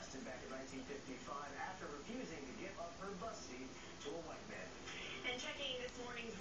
Arrested back in 1955 after refusing to give up her bus seat to a white man. And checking this morning's